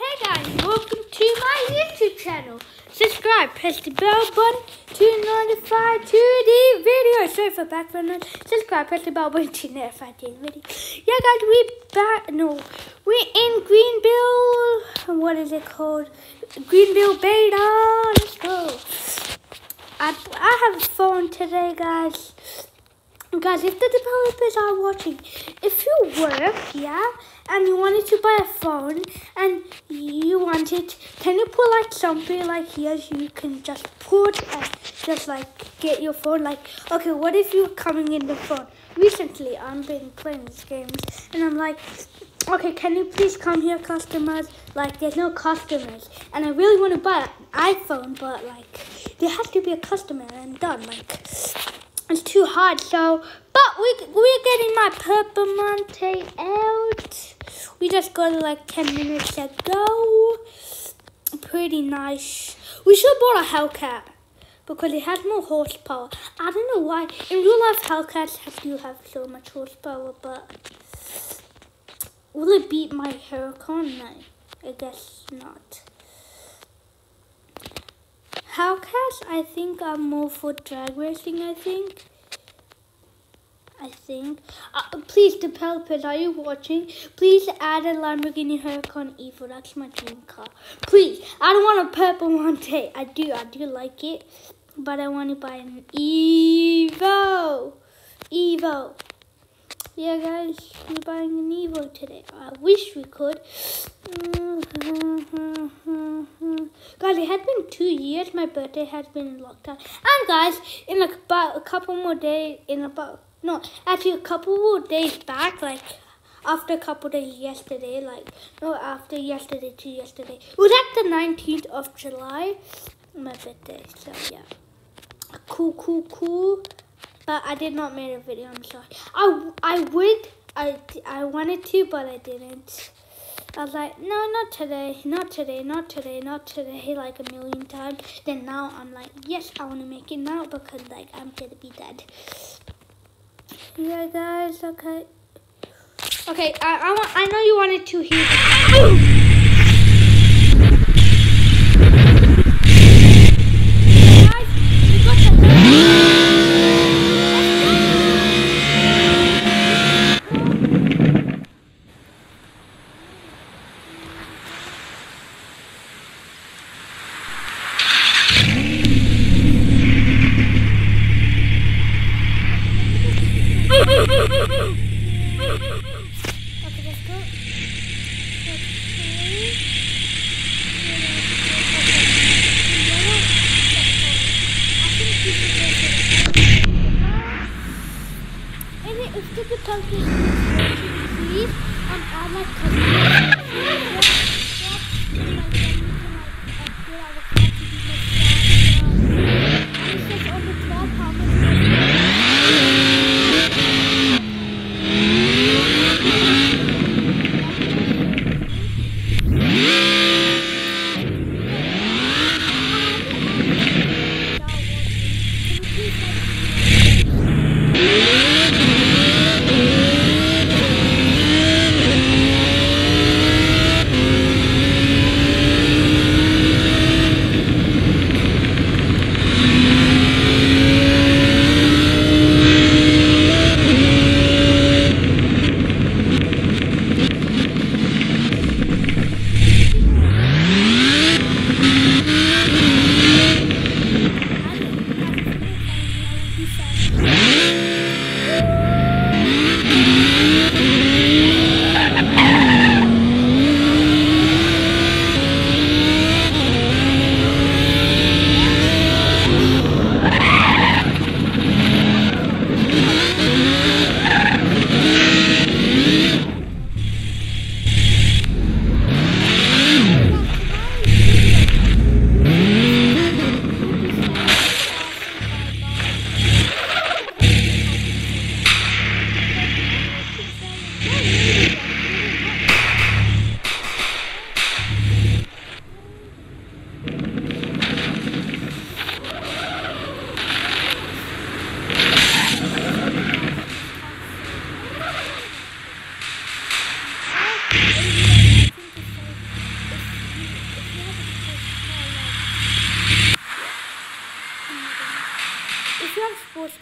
Hey guys, welcome to my YouTube channel. Subscribe, press the bell button to notify to the video. Sorry for background noise. Subscribe, press the bell button to notify the video. Yeah guys, we back, no, we're in Greenville, what is it called? Greenville Beta, let's go. I, I have a phone today guys. Guys, if the developers are watching, if you work, yeah, and you wanted to buy a phone and you wanted, can you put like something like here so you can just put and just like get your phone? Like, okay, what if you're coming in the phone? Recently, I've been playing these games and I'm like, okay, can you please come here, customers? Like, there's no customers, and I really want to buy an iPhone, but like, there has to be a customer and done. Like, it's too hard. So, but we we're getting my Performante out. We just got it like ten minutes ago. Pretty nice. We should have bought a Hellcat because it has more horsepower. I don't know why. In real life, Hellcats have, do have so much horsepower, but will it beat my Huracan? I guess not. Hellcats, I think, are more for drag racing, I think. I think. Uh, please, developers, are you watching? Please add a Lamborghini Huracan Evo. That's my dream car. Please. I don't want a purple Monte. I do. I do like it. But I want to buy an Evo. Evo. Yeah, guys, we're buying an Evo today. I wish we could. guys, it has been two years. My birthday has been in lockdown. And guys, in about a couple more days, in about no, actually a couple more days back, like after a couple days yesterday, like no, after yesterday to yesterday. It was at the 19th of July, my birthday. So yeah, cool, cool, cool. But I did not make a video. I'm sorry. I I would. I I wanted to, but I didn't. I was like, no, not today, not today, not today, not today, like a million times. Then now I'm like, yes, I want to make it now because like I'm gonna be dead. Yeah, guys. Okay. Okay. I I, want, I know you wanted to hear. If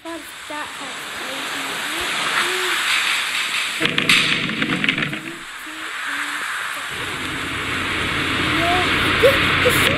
That's, that has crazy. Yeah. This, this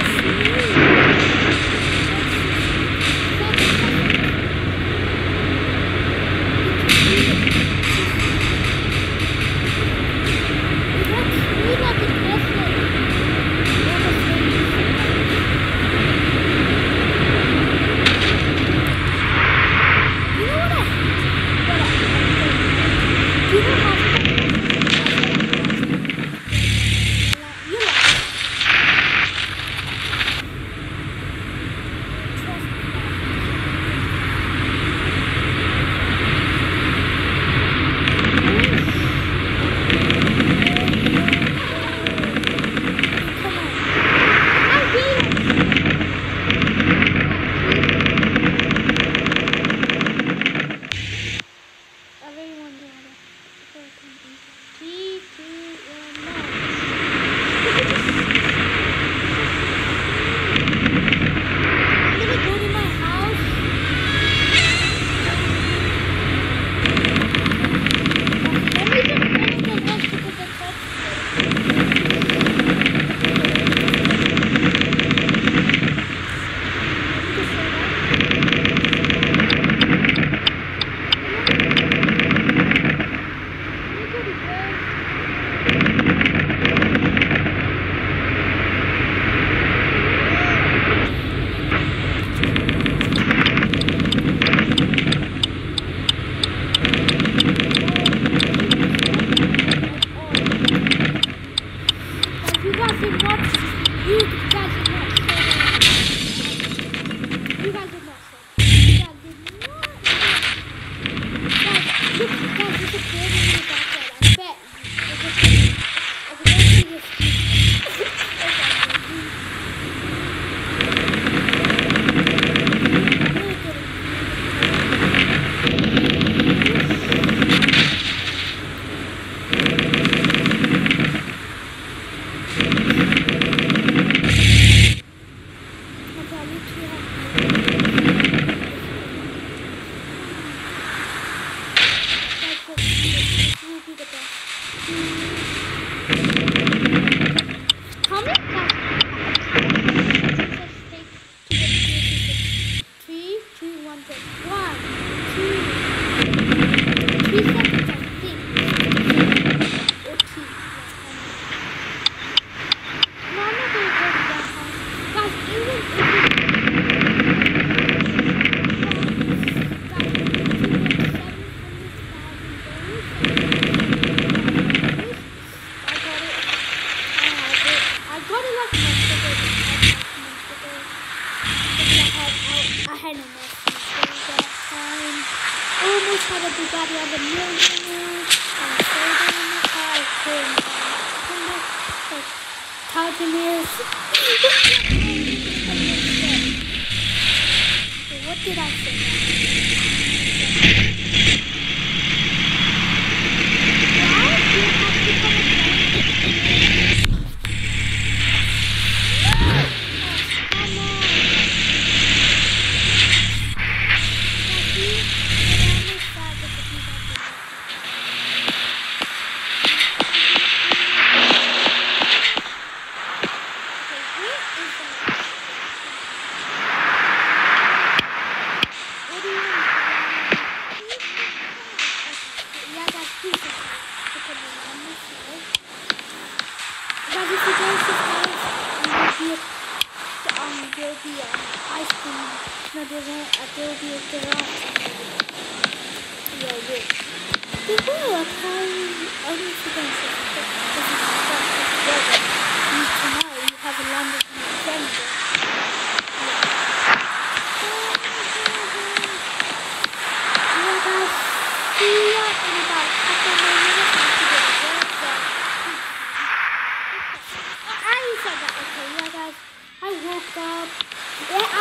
नहीं पता Canada.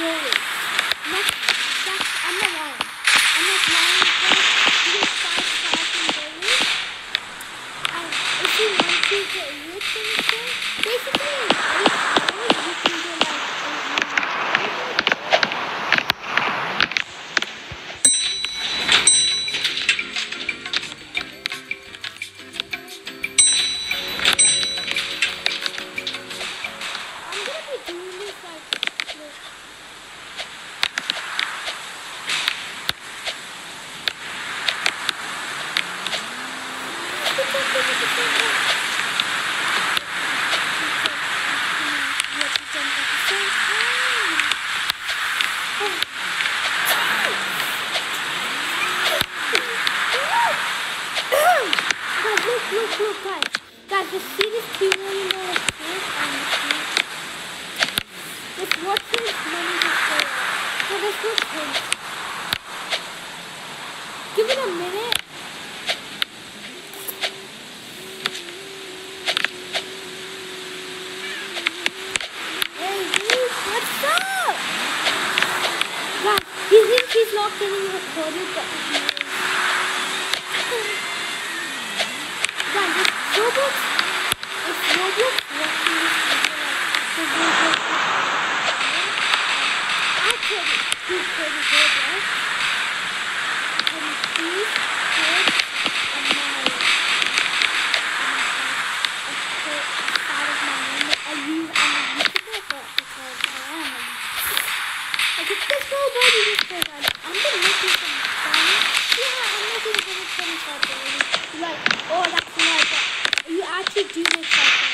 doing? not getting recorded, but Guys, if Roblox, if Roblox watching this video, like, Roblox Roblox. Can you please click on my, side of my I use on my YouTuber because I am. I could yeah, I'm making videos for you. Like, oh, that's nice. You actually do this like